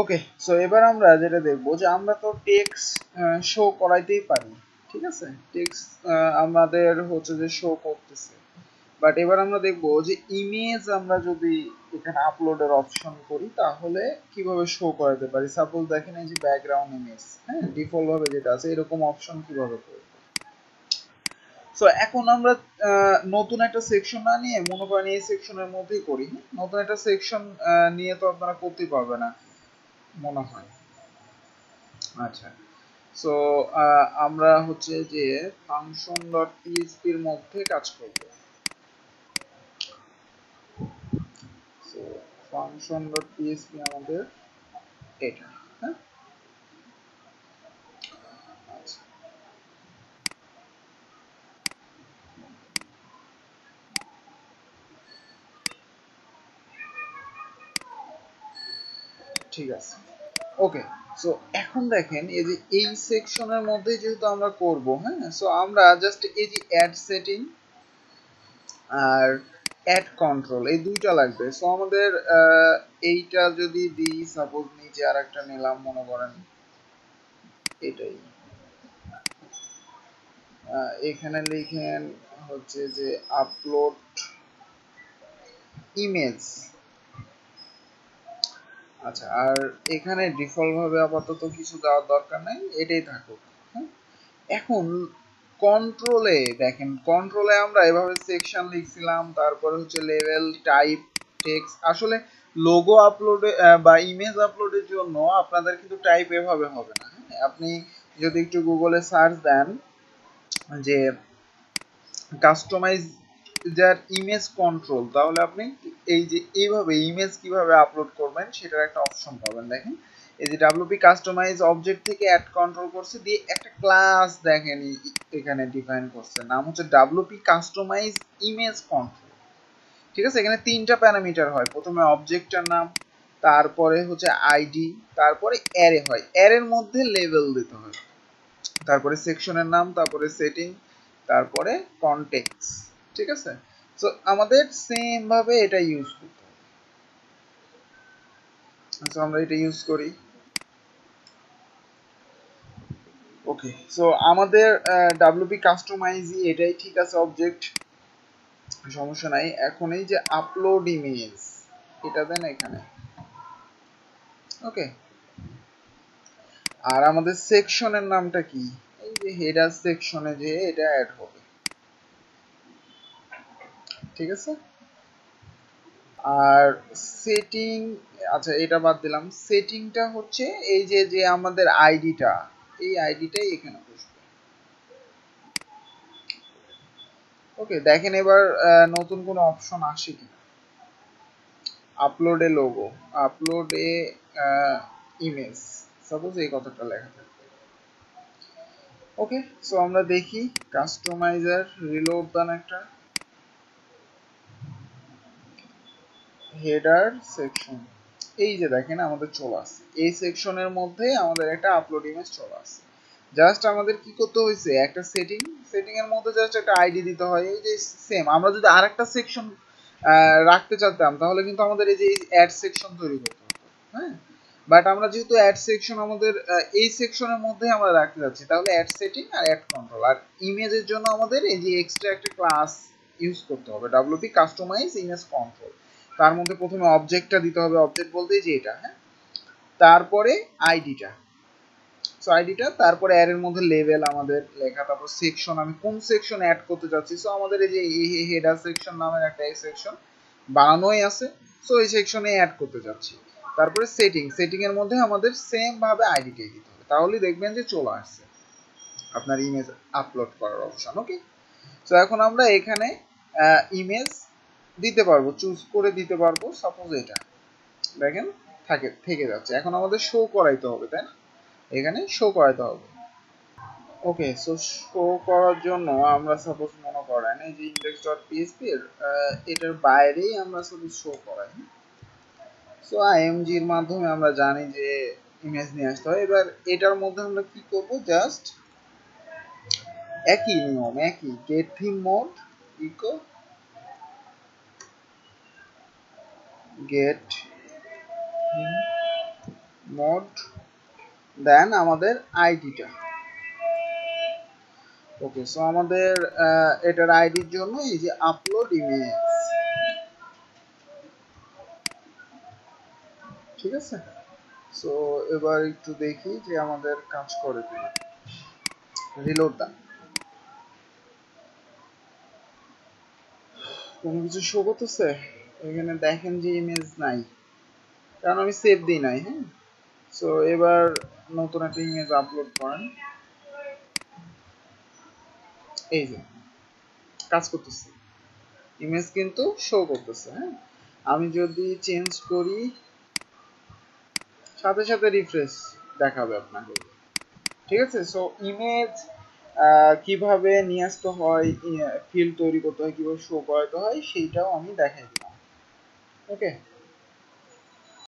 Okay so এবার আমরা যেটা দেখব যে আমরা তো টেক্স শো করাইতেই পারি, ঠিক আছে? টেক্সট আমাদের হচ্ছে যে শো করতেছে। বাট এবার আমরা দেখব যে ইমেজ আমরা যদি এখানে আপলোডের অপশন করি, তাহলে কীভাবে শো করাতে পারি? সাপোজ দেখেন এই যে ব্যাকগ্রাউন্ড ইমেজ হ্যাঁ? ডিফল্ট ভাবে যেটা আছে, এরকম অপশন কীভাবে করব? সো এখন আমরা নতুন একটা সেকশন না নিয়ে মনে করেন এই সেকশনের মধ্যেই করি নতুন একটা সেকশন নিয়ে তো আপনারা করতে পারবে না। মনে হয়। আচ্ছা। সো আমরা হচ্ছে যে ফাংশন ডট পিএইচপি এর মধ্যে কাজ করব। ফাংশন ডট পিএইচপি আমাদের এটা হ্যাঁ? ঠিক আছে। ওকে সো এখন দেখেন এই যে এই সেকশনের মধ্যে যেহেতু আমরা করব হ্যাঁ সো আমরা জাস্ট এই যে অ্যাড সেটিং আর অ্যাড কন্ট্রোল এই দুইটা লাগবে। সো আমাদের এইটা যদি দিই সাপোজ নিচে আর একটা নিলাম, মনে করেন এটাই। এখানে লিখেন হচ্ছে যে আপলোড ইমেজ আচ্ছা আর এখানে ডিফল্ট ভাবে আপাতত কিছু দেওয়ার দরকার নাই, এটাই থাকুক হ্যাঁ? এখন কন্ট্রোলে দেখেন কন্ট্রোলে আমরা এভাবে সেকশন লিখছিলাম, তারপরে হচ্ছে লেভেল টাইপ টেক্স আসলে লোগো আপলোডে বা ইমেজ আপলোডের জন্য আপনাদের কিন্তু টাইপ এভাবে হবে না হ্যাঁ? আপনি যদি একটু গুগলে সার্চ দেন, যে কাস্টমাইজ যার ইমেজ কন্ট্রোল তাহলে আপনি এই যে এইভাবে ইমেজ কীভাবে আপলোড করবেন, সেটার একটা অপশন পাবেন। দেখেন, এই যে ডাব্লিউপি কাস্টমাইজ অবজেক্ট থেকে অ্যাড কন্ট্রোল করছে, দিয়ে একটা ক্লাস দেখেন এখানে ডিফাইন করছে। নাম হচ্ছে ডাব্লিউপি কাস্টমাইজ ইমেজ কন্ট্রোল ঠিক আছে? এখানে তিনটা প্যারামিটার হয়। প্রথমে অবজেক্টটার নাম, তারপরে হচ্ছে আইডি তারপরে অ্যারে হয়। অ্যারের মধ্যে লেভেল দিতে হয়। তারপরে সেকশনের নাম, তারপরে সেটিং তারপরে কনটেক্স ঠিক আছে? সো আমাদের সেম ভাবে এটা ইউজ করতে হবে। সো আমরা এটা ইউজ করি। ওকে সো আমাদের ডাব্লিউপি কাস্টমাইজ এটাই ঠিক আছে অবজেক্ট সমস্যা নাই। এখন এই যে আপলোড ইমেজ এটা দেন এখানে। ওকে আর আমাদের সেকশনের নামটা কি? এই যে হেডার সেকশনে যে এটা অ্যাড হবে ঠিক আছে? আর সেটিং আচ্ছা এটা বাদ দিলাম। সেটিংটা হচ্ছে এই যে যে আমাদের আইডিটা এই আইডিটাই এখানে বসবে। ওকে দেখেন এবার নতুন কোনো অপশন আসে কিনা আপলোডে লোগো আপলোডে ইমেজ সাপোজ এই কথাটা লেখা থাকবে ওকে সো আমরা দেখি কাস্টমাইজার রিলোড দেন একটা। হেডার সেকশন এই যে দেখেন, আমাদের চলে আসছে। এই সেকশনের মধ্যে আমাদের একটা আপলোড ইমেজ চলে আসছে। জাস্ট আমাদের কি করতে হয়েছে? একটা সেটিং সেটিং এর মধ্যে জাস্ট একটা আইডি দিতে হয়। এই যে সেম আমরা যদি আরেকটা সেকশন রাখতে চাইতাম, তাহলে কিন্তু আমাদের এই যে অ্যাড সেকশন তৈরি করতে হতো। হ্যাঁ? বাট আমরা যেহেতু অ্যাড সেকশন আমাদের এই সেকশনের মধ্যে আমরা রাখতে যাচ্ছি, তাহলে অ্যাড সেটিং আর অ্যাড কন্ট্রোল আর ইমেজের জন্য আমাদের এই যে এক্সট্রা একটা ক্লাস ইউজ করতে হবে। ডাব্লিউপি কাস্টমাইজ ইমেজ কন্ট্রোল তার মধ্যে প্রথমে অবজেক্টটা দিতে হবে অবজেক্ট বলতেই যে এটা হ্যাঁ? তারপরে আইডিটা সো আইডিটা তারপরে অ্যাড এর মধ্যে লেভেল আমাদের লেখা, তারপর সেকশন আমি কোন সেকশন অ্যাড করতে যাচ্ছি সো আমাদের এই যে হেডার সেকশন নামের একটা এই সেকশন বানানোই আছে। সো এই সেকশনে অ্যাড করতে যাচ্ছি তারপরে সেটিং সেটিং এর মধ্যে আমাদের সেম ভাবে আইডিটা দিতে হবে। তাহলেই দেখবেন যে চলে আসছে। আপনার ইমেজ আপলোড করার অপশন ওকে সো এখন আমরা এখানে ইমেজ দিতে পারব চুজ করে দিতে পারব সাপোজ এটা। দেখেন, থাকে, থেকে যাচ্ছে। এখন আমাদের শো করাইতে হবে, তাই না? এখানে শো করাইতে হবে। ওকে সো শো করার জন্য আমরা সাপোজ মনে করেন এই যে ইন্ডেক্স ডট পিএসপি এর এটার বাইরেই আমরা শুধু শো করাই। সো আইএমজি এর মাধ্যমে আমরা জানি যে ইমেজ নিয়ে আসতে হয়। এবার এটার মধ্যে আমরা কি করব? জাস্ট একই নিয়ম, একই। Get theme mod echo get mod then আমাদের আইডিটা ওকে সো আমাদের এটার আইডির জন্য এই যে আপলোড ইমেজ ঠিক আছে? সো এবার একটু দেখি যে আমাদের কাজ করে কিনা। রিলোড দেন কোনো কিছু শো করতেছে? এখানে দেখেন যে ইমেজ নাই। কারণ আমি সেভ দিই নাই হ্যাঁ? সো এবার নতুন একটা ইমেজ আপলোড করেন। এই যে, কাজ করতেছে। ইমেজ কিন্তু শো করতেছে হ্যাঁ? আমি যদি চেঞ্জ করি, সাথে সাথে রিফ্রেশ দেখাবে আপনাকে। ঠিক আছে? সো ইমেজ কীভাবে নিয়ে আসতে হয় ফিল্ড তৈরি করতে হয়, কীভাবে শো করাতে হয়, সেইটাও আমি দেখাই দিলাম ওকে